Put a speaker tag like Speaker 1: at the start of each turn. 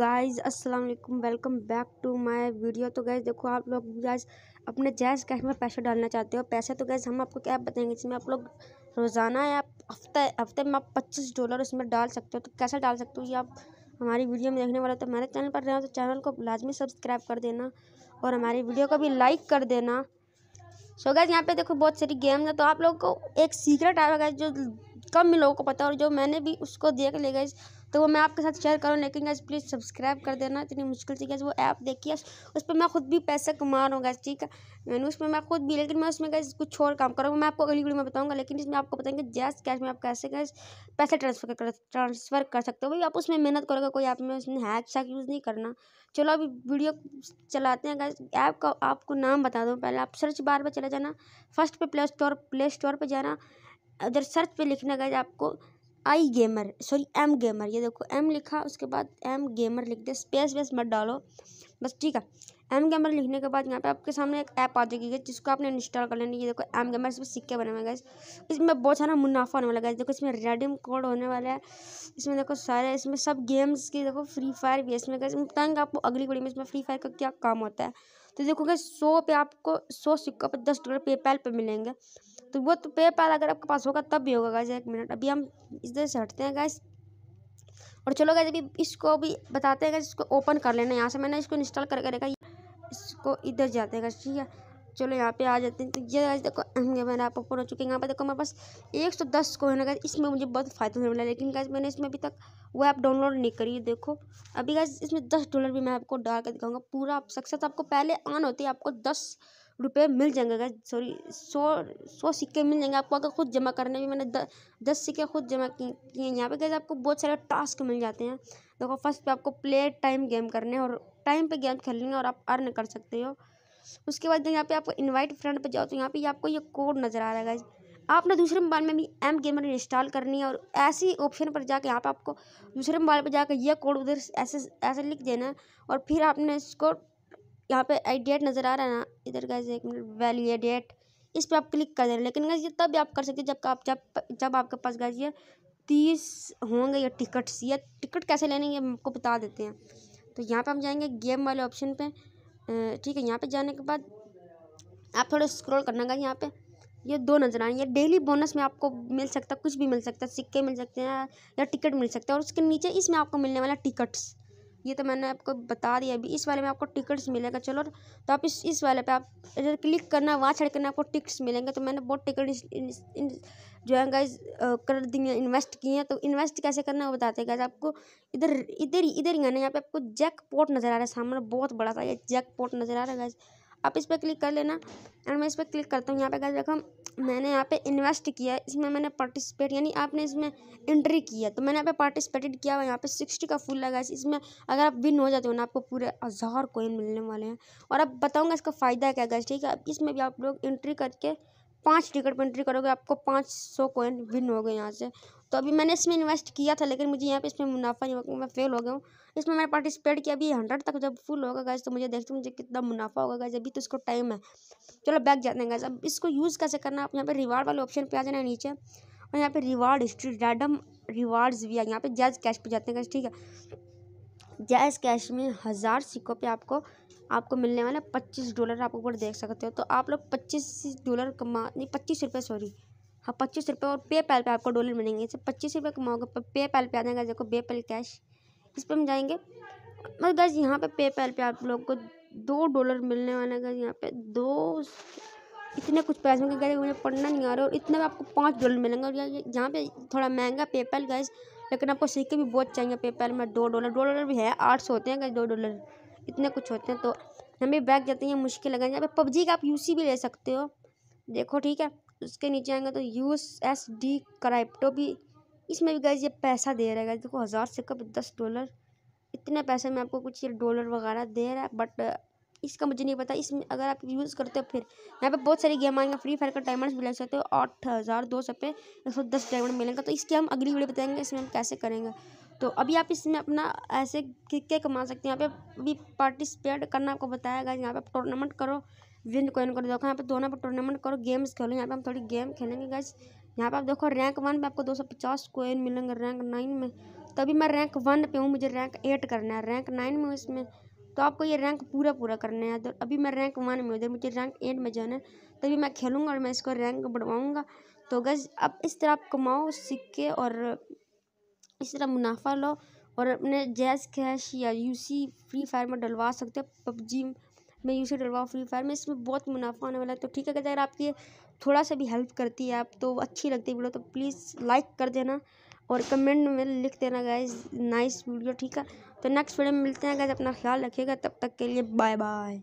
Speaker 1: Guys अस्सलाम वालेकुम welcome back to my video तो गाइस देखो आप लोग गाइस अपने जैज़ कैश में पैसे डालना चाहते हो, पैसे तो गाइस हम आपको क्या बताएँगे, इसमें आप लोग रोज़ाना या हफ़्ते हफ़्ते में आप पच्चीस डॉलर उसमें डाल सकते हो तो कैसे डाल सकते हो ये आप हमारी वीडियो में देखने वाले तो हमारे चैनल पर रहे हो तो चैनल को लाजमी सब्सक्राइब कर देना और हमारी वीडियो को भी लाइक कर देना। सो गैस यहाँ पे देखो बहुत सारी गेम है तो आप लोग को एक सीक्रेट आएगा जो कम लोगों को पता और जो मैंने भी उसको देख लिया गया तो वो मैं आपके साथ शेयर करूँ, लेकिन गैस प्लीज़ सब्सक्राइब कर देना। इतनी मुश्किल से गैस वो ऐप देखिए। उस पर मैं खुद भी पैसे कमा रहा हूँ गैस ठीक है? मैंने उसमें मैं खुद भी, लेकिन मैं उसमें गैस कुछ और काम करूँगा मैं आपको अगली वीडियो में बताऊँगा, लेकिन इसमें आपको बताएँगे जैस कैश में आप कैसे गैस पैसे ट्रांसफ़र कर ट्रांसफ़र कर सकते हो। भाई, आप उसमें मेहनत करोगे, कोई ऐप में उसमें हैक शैक यूज़ नहीं करना। चलो, अभी वीडियो चलाते हैं गैस ऐप का, आपको नाम बता दूँ पहले। आप सर्च बार पर चले जाना। फ़र्स्ट पे प्ले स्टोर प्ले स्टोर पर जाना। अगर सर्च पे लिखना गैस आपको। I gamer sorry M gamer ये देखो एम लिखा, उसके बाद एम गेमर लिख दे स्पेस वेस मत डालो, बस ठीक है। एम गेमर लिखने के बाद यहाँ पे आपके सामने एक ऐप आ जाएगी जिसको आपने इंस्टॉल कर लेनी ये देखो एम गेमर इसमें सिक्के बने हुए गए इसमें बहुत सारा मुनाफा होने वाला है देखो, इसमें रेडिम कोड होने वाला है। इसमें देखो, सारे, इसमें सब गेम्स की, देखो फ्री फायर भी है इसमें बताएँगे आपको अगली वीडियो में इसमें फ्री फायर का क्या काम होता है? तो देखोगे सौ पे आपको सौ सिक्का पर दस डॉलर पेपैल पे मिलेंगे। तो वो तो पेपैल अगर आपके पास होगा, तब भी होगा गाइज़ एक मिनट अभी हम इस इधर से हटते हैं गाइज़ और चलो गाइज़ अभी इसको भी बताते हैं इसको ओपन कर लेना यहाँ से। मैंने इसको इंस्टॉल करके रखा इसको इधर जाते हैं ठीक है। चलो यहाँ पे आ जाते हैं। तो ये देखो मैंने आप ओपन हो चुके हैं। यहाँ पे देखो, मेरे पास एक सौ दस को है इसमें मुझे बहुत फ़ायदा होने वाला है। लेकिन गाइज़ मैंने इसमें अभी तक वो ऐप डाउनलोड नहीं करी देखो। अभी गाइज़ इसमें दस डॉलर भी मैं आपको डाल कर दिखाऊँगा। पूरा आप सक्सेस आपको पहले ऑन होती है आपको दस रुपये मिल जाएँगे अगर सॉरी सौ सौ सिक्के मिल जाएँगे आपको, अगर खुद जमा करने भी मैंने दस सिक्के खुद जमा किए हैं। यहाँ पे कैसे आपको बहुत सारे टास्क मिल जाते हैं। देखो फ़र्स्ट पे आपको प्ले टाइम गेम करने और टाइम पे गेम खेलने और आप अर्न कर सकते हो। उसके बाद यहाँ पे आपको इनवाइट फ्रेंड पे जाओ तो यहाँ पे आपको ये कोड नज़र आ रहा है आपने दूसरे मोबाइल में भी एम गेमर इंस्टॉल करनी है और ऐसी ऑप्शन पर जाके यहाँ पे आपको दूसरे मोबाइल पर जाकर यह कोड उधर ऐसे ऐसे लिख देना है और फिर आपने इसको यहाँ पे आई डेट नज़र आ रहा है ना, इधर का एक मिनट वैल्यू डेट इस पर आप क्लिक कर देना। लेकिन ये तब आप कर सकते हैं जब आप, जब जब आपके पास गैस ये तीस होंगे या टिकट्स या टिकट कैसे लेने ये आपको बता देते हैं। तो यहाँ पे हम जाएँगे गेम वाले ऑप्शन पे ठीक है, यहाँ पे जाने के बाद आप थोड़ा स्क्रॉल करना का यहाँ पे। ये दो नज़र आएँगे। डेली बोनस में आपको मिल सकता, कुछ भी मिल सकता है सिक्के मिल सकते हैं या टिकट मिल सकता है और उसके नीचे इसमें आपको मिलने वाला टिकट्स ये तो मैंने आपको बता दिया, अभी इस वाले में आपको टिकट्स मिलेगा, चलो। तो आप इस इस वाले पे आप इधर क्लिक करना, वहाँ छड़ करना आपको टिकट्स मिलेंगे। तो मैंने बहुत टिकट जो है गाइज़ कर दिए इन्वेस्ट किए हैं। तो इन्वेस्ट कैसे करना है वो बताते हैं गाइज़ आपको इधर इधर इधर ही आना यहाँ पे आपको जैक पोर्ट नज़र आ रहा है, सामने बहुत बड़ा सा ये जैक पोर्ट नज़र आ रहा है गाइज़ आप इस पर क्लिक कर लेना। एंड मैं इस पर क्लिक करता हूँ, यहाँ पे क्या देखो, मैंने यहाँ पे इन्वेस्ट किया है। इसमें मैंने पार्टिसिपेट यानी आपने इसमें एंट्री किया तो मैंने यहाँ पे पार्टिसिपेटेड किया हुआ यहाँ पे सिक्सटी का फुल लगा इसमें अगर आप विन हो जाते हो ना, आपको पूरे हज़ार कोइन मिलने वाले हैं। और अब बताऊँगा इसका फ़ायदा क्या गैस ठीक है? अब इसमें भी आप लोग एंट्री करके पाँच टिकट पर एंट्री करोगे, आपको पाँच सौ कोइन विन हो गए यहाँ से। तो अभी मैंने इसमें इन्वेस्ट किया था, लेकिन मुझे यहाँ पे इसमें मुनाफा नहीं मैं फेल हो गया हूँ। इसमें मैंने पार्टिसिपेट किया, अभी हंड्रेड तक जब फुल होगा गैस तो मुझे देखते मुझे कितना मुनाफा होगा गैस अभी तो इसको टाइम है। चलो बैक जाते हैं गैस अब इसको यूज़ कैसे करना आप यहाँ पर रिवार्ड वाले ऑप्शन पर आ जाना नीचे, और यहाँ पर रिवार्ड हिस्ट्री रैडम रिवार्ड्स भी है, यहाँ पर जैज कैश पे जाते हैं गैस ठीक है? जैज कैश में हज़ार सिक्कों पे आपको आपको मिलने वाला पच्चीस डॉलर आप ऊपर देख सकते हो। तो आप लोग पच्चीस डॉलर कमा, नहीं, पच्चीस रुपये सॉरी। हाँ पच्चीस रुपये और पे पैल पर आपको डॉलर मिलेंगे। इसे पच्चीस रुपये कमाओगे पे पैल पे आ जाएगा। देखो पे पैल कैश, इस पर हम जाएँगे। मतलब गैस यहाँ पे पे पैल पे आप लोग को दो डॉलर मिलने वाले गैस यहाँ पे दो, इतने कुछ पैसे में गए मुझे पढ़ना नहीं आ रहा और इतने में आपको पाँच डॉलर मिलेंगे। और यहाँ पे थोड़ा महँगा पेपैल गैस लेकिन आपको सिक्के भी बहुत चाहिए पेपैल में दो डॉलर दो डॉलर भी है, आठ सौ होते हैं दो डॉलर, इतने कुछ होते हैं तो। हमें बैग जाते हैं, मुश्किल लगा यहाँ पे पबजी का आप यूसी भी ले सकते हो। देखो ठीक है, उसके नीचे आएँगे तो यू एस डी क्राइप्टो भी, इसमें भी गैस ये पैसा दे रहा है। देखो हज़ार से कब दस डॉलर, इतने पैसे में आपको कुछ ये डॉलर वगैरह दे रहा है बट इसका मुझे नहीं पता, इसमें अगर आप यूज़ करते हो फिर। यहाँ पे बहुत सारी गेम आएँगे फ्री फायर का भी ले सकते हो, आठ हज़ार दो सौ पे एक सौ दस डायमंड मिलेंगे। तो इसकी हम अगली वीडियो बताएँगे, इसमें हम कैसे करेंगे। तो अभी आप इसमें अपना ऐसे क्या कमा सकते हैं। यहाँ पे अभी पार्टिसिपेट करना आपको बताया गया, यहाँ पे टूर्नामेंट करो विन कोइन करो। देखो, यहाँ पे दोनों पे टूर्नामेंट करो गेम्स खेलो। यहाँ पे हम थोड़ी गेम खेलेंगे गैस यहाँ पे आप देखो रैंक वन में आपको दो सौ पचास कोइन मिलेंगे रैंक नाइन में। तो अभी मैं रैंक वन पे हूँ, मुझे रैंक एट करना है। रैंक नाइन में इसमें। तो आपको ये रैंक पूरा पूरा करना है। तो अभी मैं रैंक वन में उधर मुझे रैंक एट में जाना है। तभी मैं खेलूँगा और मैं इसको रैंक बढ़वाऊँगा। तो गज अब इस तरह आप कमाओ सिक्के और इस तरह मुनाफा लो और अपने जैज़ कैश या यूसी फ्री फायर में डलवा सकते हो। पबजी में यूसी डलवाओ फ्री फायर में, इसमें बहुत मुनाफा होने वाला है। तो ठीक है अगर आपकी थोड़ा सा भी हेल्प करती है, आप तो अच्छी लगती है वीडियो तो प्लीज़ लाइक कर देना। और कमेंट में लिख देना गाइज़ नाइस वीडियो ठीक है? तो नेक्स्ट वीडियो में मिलते हैं गाइज़ अपना ख्याल रखिएगा, तब तक के लिए बाय बाय